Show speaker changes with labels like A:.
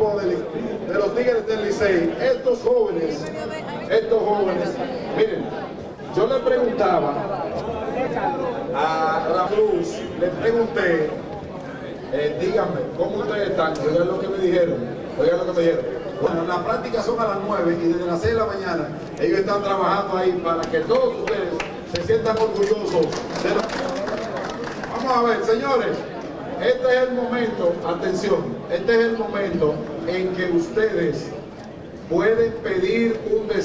A: de, los Tigres del Licey, estos jóvenes, estos jóvenes, miren, yo le preguntaba a la Cruz, le pregunté, eh, díganme, ¿cómo ustedes están? Oigan lo que me dijeron, oigan lo que me dijeron. Bueno, las prácticas son a las 9 y desde las 6 de la mañana ellos están trabajando ahí para que todos ustedes se sientan orgullosos de lo... Vamos a ver, señores, este es el momento, atención, este es el momento en que ustedes pueden pedir un deseo.